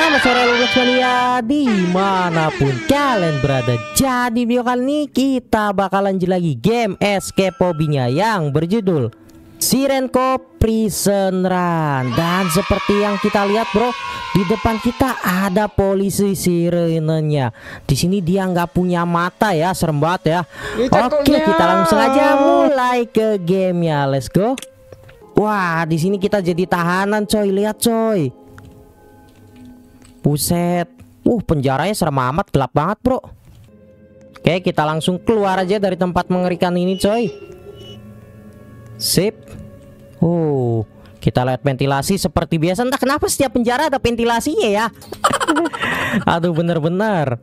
Selamat sore Lugas Mania di mana pun kalian berada. Jadi video kali ini kita bakal lanjut lagi game escape hobinya yang berjudul Sirenko Prison Run. Dan seperti yang kita lihat bro Di depan kita ada polisi sirenenya. Di sini dia nggak punya mata ya serem banget ya. Oke kita langsung aja mulai ke gamenya. Let's go. Wah di sini kita jadi tahanan coy. Lihat coy Buset. Uh, penjaranya serem amat, gelap banget, Bro. Oke, kita langsung keluar aja dari tempat mengerikan ini, coy. Sip. Uh, kita lihat ventilasi seperti biasa. Entah kenapa setiap penjara ada ventilasinya ya. Aduh, bener-bener.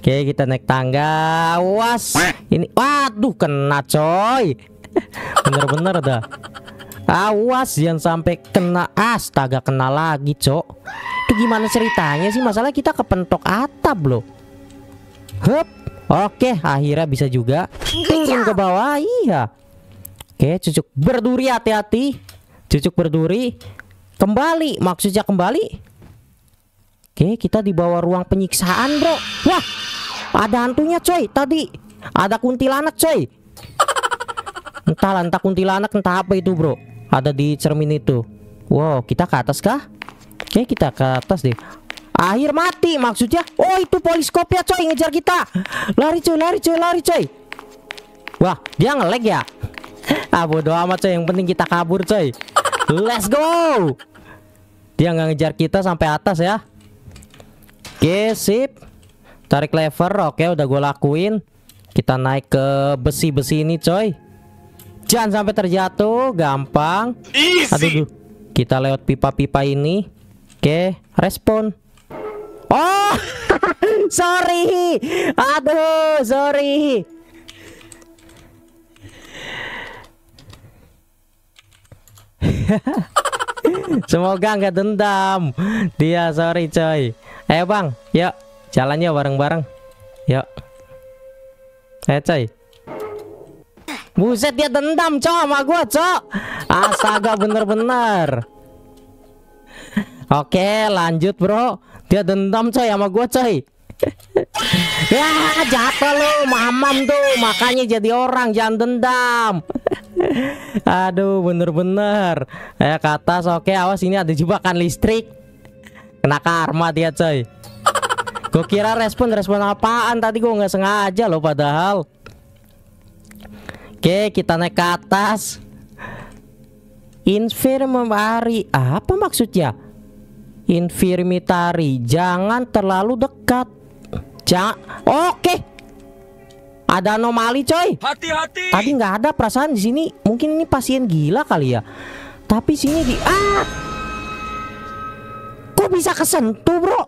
Oke, kita naik tangga. Was. Ini, waduh, kena, coy. Bener-bener dah. Awas jangan sampai kena astaga kena lagi cok Itu gimana ceritanya sih? Masalah kita kepentok atap loh. Hup. Oke akhirnya bisa juga. Turun ke bawah iya. Oke cucuk berduri hati-hati. Cucuk berduri. Kembali maksudnya kembali. Oke kita di bawah ruang penyiksaan bro. Wah ada hantunya coy tadi. Ada kuntilanak coy. Entah entah kuntilanak entah apa itu bro. Ada di cermin itu. Wow kita ke atas kah Oke kita ke atas deh. Akhir mati maksudnya? Oh itu poliskop ya coy ngejar kita. Lari coy lari coy lari coy. Wah dia ngelag ya? Ah bodo amat coy yang penting kita kabur coy. Let's go. Dia nggak ngejar kita sampai atas ya. Oke sip. Tarik lever oke udah gue lakuin. Kita naik ke besi-besi ini coy. Jangan sampai terjatuh, gampang. Easy. Aduh, kita lewat pipa-pipa ini. Oke, respon. Oh, sorry. Aduh, sorry. Semoga nggak dendam. Dia sorry coy. Ayo bang, yuk jalannya bareng-bareng. Yuk. Ayo coy. Buset dia dendam cok sama gua cok Astaga bener-bener Oke lanjut bro. Dia dendam coy sama gua coy. Ya jatuh lo mamam tuh. Makanya jadi orang jangan dendam. Aduh bener-bener. Ya ke atas oke awas ini ada jebakan listrik. Kena karma dia coy. Gue kira respon respon apaan? Tadi gue nggak sengaja loh padahal. Oke, kita naik ke atas. Infirmary apa maksudnya? Infirmitari, jangan terlalu dekat. Jangan. Oke. Ada anomali, coy. Hati-hati. Tadi nggak ada perasaan di sini. Mungkin ini pasien gila kali ya. Tapi sini di ah. Kok bisa kesentuh, Bro?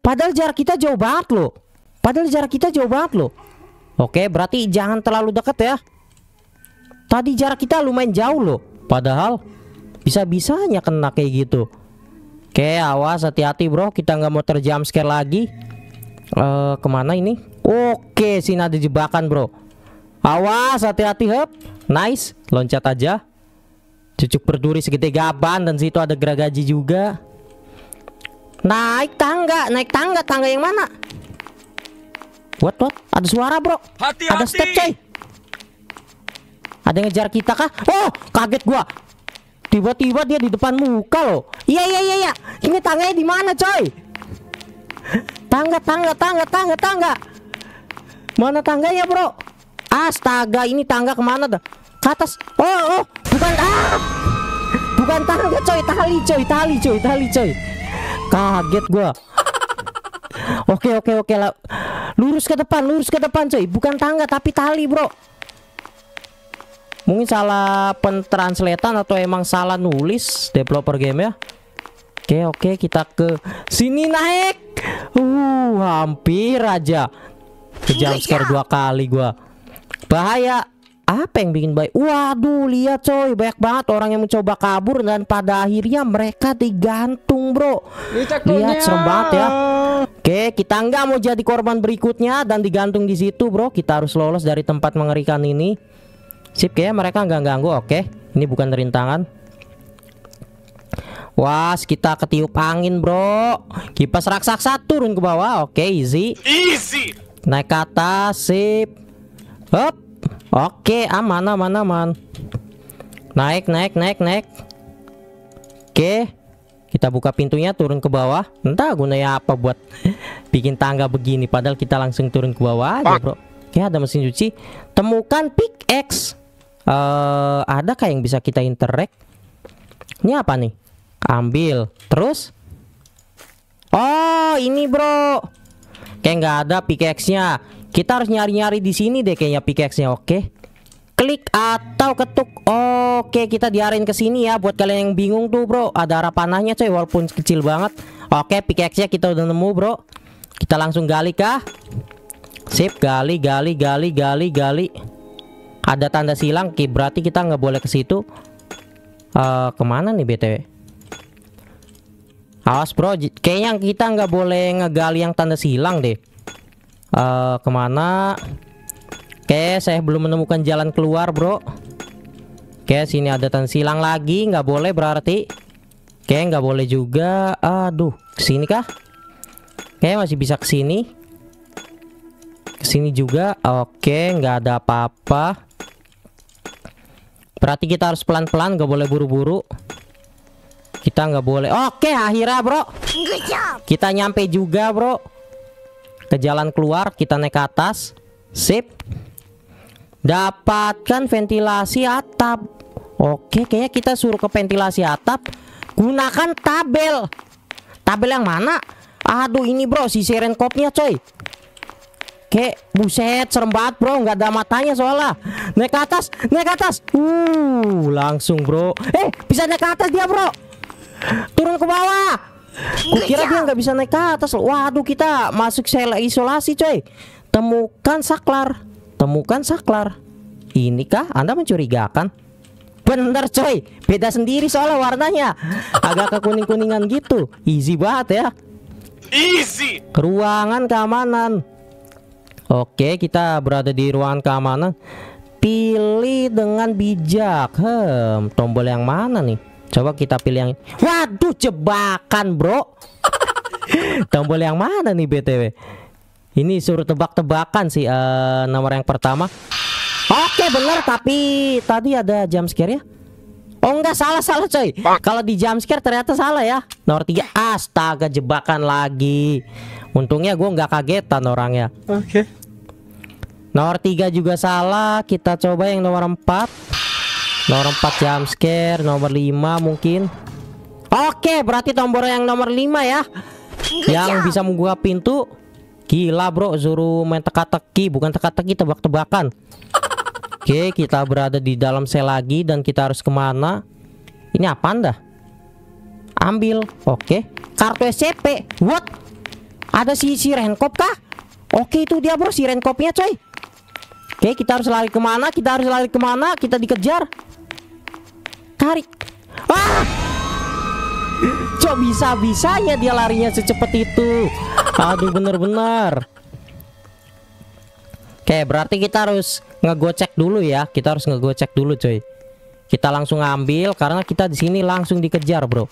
Padahal jarak kita jauh banget loh. Padahal jarak kita jauh banget loh. Oke, berarti jangan terlalu dekat ya. Tadi jarak kita lumayan jauh loh. Padahal bisa-bisanya kena kayak gitu. Oke, awas hati-hati bro. Kita nggak mau terjam scare lagi. Uh, ke mana ini? Oke, sini ada jebakan bro. Awas hati-hati hep. Nice, loncat aja. Cucuk berduri segede gaban dan situ ada geragaji juga. Naik tangga, naik tangga, tangga yang mana? What what? Ada suara bro. Hati-hati. Ada step coy. Ada yang ngejar kita kah? Oh kaget gua. Tiba-tiba dia di depan muka loh. Iya iya iya iya. Ini tangganya di mana coy? Tangga tangga tangga tangga tangga. Mana tangganya bro? Astaga ini tangga ke mana dah? Ke atas. Oh oh bukan ah. Bukan tangga coy tali coy tali coy tali coy. Kaget gua. Oke oke oke lah. Lurus ke depan, lurus ke depan coy. Bukan tangga tapi tali, Bro. Mungkin salah pentranslatean atau emang salah nulis developer game ya. Oke, oke, kita ke sini naik. Uh, hampir aja. Ke scare dua kali gua. Bahaya. Apa yang bikin baik? Waduh, lihat coy, banyak banget orang yang mencoba kabur dan pada akhirnya mereka digantung, Bro. Lihat serem banget ya. Oke, kita nggak mau jadi korban berikutnya dan digantung di situ, bro. Kita harus lolos dari tempat mengerikan ini. Sip, kayak mereka nggak ganggu. Oke, ini bukan rintangan. Was, kita ketiup angin, bro. Kipas raksasa turun ke bawah. Oke, easy. Easy. Naik ke atas, sip. Hop. Oke, aman, aman, aman. Naik, naik, naik, naik. Oke. Kita buka pintunya, turun ke bawah. Entah gunanya apa buat bikin tangga begini. Padahal kita langsung turun ke bawah aja, bro. Oke, ada mesin cuci. Temukan pickaxe. Eh, ada kayak yang bisa kita interact? Ini apa nih? Ambil. Terus? Oh, ini bro. Kayak nggak ada pickaxe-nya. Kita harus nyari-nyari di sini deh kayaknya pickaxe-nya. Oke. Klik atau ketuk. Oke, kita diarahin ke sini ya buat kalian yang bingung tuh, Bro. Ada arah panahnya coy walaupun kecil banget. Oke, pickaxe-nya kita udah nemu, Bro. Kita langsung gali kah? Sip, gali, gali, gali, gali, gali. Ada tanda silang, Ki, berarti kita nggak boleh ke situ. Eh, ke mana nih BTW? Awas bro, kayaknya kita nggak boleh ngegali yang tanda silang deh. Eh, ke mana? Oke, saya belum menemukan jalan keluar bro. Oke, sini ada tanda silang lagi, nggak boleh berarti. Oke, nggak boleh juga. Aduh, ke sini kah? Oke, masih bisa ke sini. Ke sini juga. Oke, nggak ada apa-apa. Berarti kita harus pelan-pelan, nggak boleh buru-buru. Kita nggak boleh. Oke, akhirnya bro. Kita nyampe juga bro. Ke jalan keluar, kita naik ke atas. Sip. Dapatkan ventilasi atap. Oke, kayaknya kita suruh ke ventilasi atap. Gunakan tabel. Tabel yang mana? Aduh, ini bro, si siren kopnya coy. Oke, buset, serem banget bro, nggak ada matanya soalnya. Naik ke atas, naik ke atas. Uh, langsung bro. Eh, bisa naik ke atas dia bro. Turun ke bawah. Kukira dia nggak bisa naik ke atas. Waduh, kita masuk sel isolasi coy. Temukan saklar. Temukan saklar. Inikah Anda mencurigakan? Bener coy, beda sendiri soalnya warnanya. Agak kekuning-kuningan gitu. Easy banget ya. Easy. Ruangan keamanan. Oke, kita berada di ruangan keamanan. Pilih dengan bijak. Hmm, tombol yang mana nih? Coba kita pilih yang. Waduh, jebakan, Bro. tombol yang mana nih BTW? Ini suruh tebak-tebakan sih eh, nomor yang pertama. Oke, bener tapi tadi ada jump scare ya? Oh enggak salah salah coy. Kalau di jump scare ternyata salah ya. Nomor 3 astaga jebakan lagi. Untungnya gue nggak kagetan orangnya. Oke. Nomor 3 juga salah. Kita coba yang nomor 4. Nomor 4 jump scare, nomor 5 mungkin. Oke, berarti tombol yang nomor 5 ya. Yang bisa membuka pintu. Gila, Bro, suruh main teka-teki, bukan teka-teki, tebak-tebakan. Oke, kita berada di dalam sel lagi dan kita harus ke mana? Ini apa anda? Ambil, oke. Kartu SCP, what? Ada si si Renkop kah? Oke itu dia bro si Renkopnya coy. Oke kita harus lari ke mana? Kita harus lari ke mana? Kita dikejar. Tarik. Ah! Cok bisa bisanya dia larinya secepat itu. Aduh bener-bener. Oke berarti kita harus ngegocek dulu ya. Kita harus ngegocek dulu coy. Kita langsung ambil karena kita di sini langsung dikejar bro.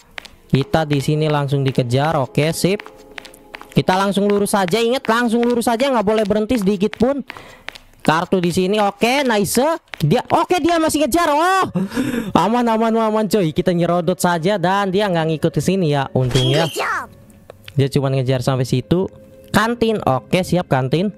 Kita di sini langsung dikejar. Oke sip. Kita langsung lurus saja. Ingat langsung lurus saja nggak boleh berhenti sedikit pun. Kartu di sini oke nice. Dia oke dia masih ngejar. Oh aman aman aman coy. Kita nyerodot saja dan dia nggak ngikut ke sini ya. Untungnya dia cuma ngejar sampai situ. Kantin oke siap kantin.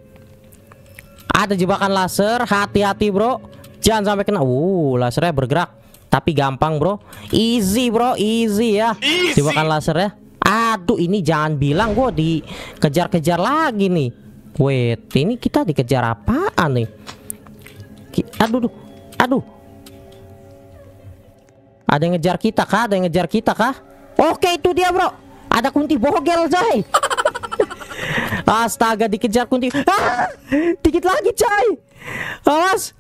Ada jebakan laser, hati-hati bro. Jangan sampai kena. Uh, lasernya bergerak. Tapi gampang bro. Easy bro, easy ya. Easy. Jebakan lasernya. Aduh, ini jangan bilang gue dikejar-kejar lagi nih. Wait, ini kita dikejar apaan nih? Ki- Aduh, duh. aduh. Ada yang ngejar kita kah? Ada yang ngejar kita kah? Oke, itu dia bro. Ada kunti bogel coy. Astaga dikejar kunti. Ah, dikit lagi coy. Awas.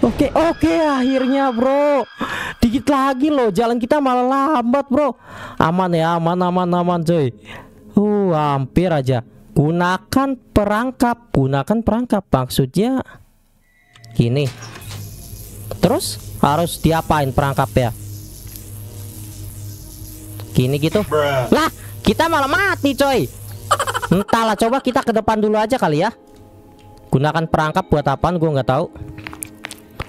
Oke oke akhirnya bro. Dikit lagi loh jalan kita malah lambat bro. Aman ya aman aman aman coy. Uh hampir aja. Gunakan perangkap. Gunakan perangkap maksudnya gini. Terus harus diapain perangkap ya? Gini gitu. Lah, kita malah mati, coy. Entahlah, coba kita ke depan dulu aja kali ya. Gunakan perangkap buat apaan gua nggak tahu.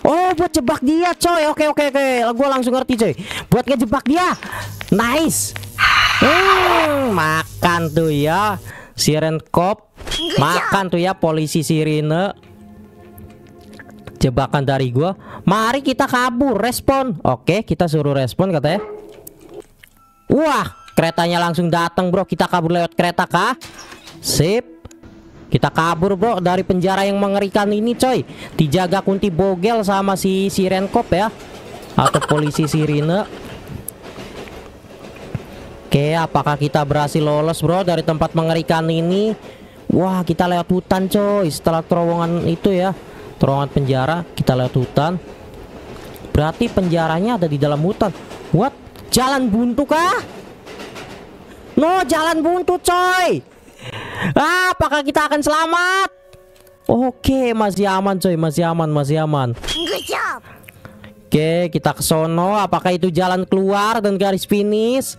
Oh, buat jebak dia, coy. Oke, oke, oke. Gua langsung ngerti, coy. Buat ngejebak dia. Nice. Hmm, makan tuh ya. Siren cop. Makan tuh ya polisi sirine. Jebakan dari gua. Mari kita kabur, respon. Oke, kita suruh respon katanya. Wah, keretanya langsung datang, Bro. Kita kabur lewat kereta kah? Sip. Kita kabur, Bro, dari penjara yang mengerikan ini, coy. Dijaga Kunti Bogel sama si Siren Cop ya. Atau polisi Sirine. Oke, apakah kita berhasil lolos, Bro, dari tempat mengerikan ini? Wah, kita lewat hutan, coy. Setelah terowongan itu ya. Terowongan penjara, kita lewat hutan. Berarti penjaranya ada di dalam hutan. What? Jalan buntu kah? No, jalan buntu, coy. Ah, apakah kita akan selamat? Oke, masih aman, coy. Masih aman, masih aman. Oke, kita ke sono. Apakah itu jalan keluar dan garis finish?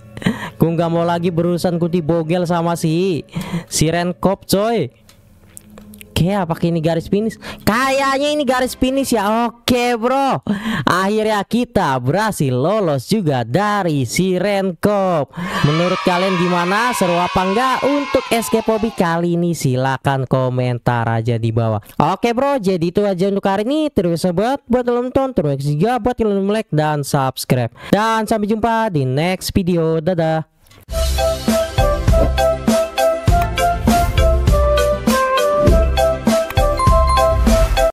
Gue nggak mau lagi berurusan kuti bogel sama si Siren Cop, coy. Oke, apakah ini garis finish? Kayaknya ini garis finish ya. Oke, bro. Akhirnya kita berhasil lolos juga dari Siren Cop. Menurut kalian gimana? Seru apa enggak untuk escape hobby kali ini? Silahkan komentar aja di bawah. Oke, bro. Jadi itu aja untuk hari ini. Terus sobat buat lo nonton, terus juga buat kalian like dan subscribe. Dan sampai jumpa di next video. Dadah.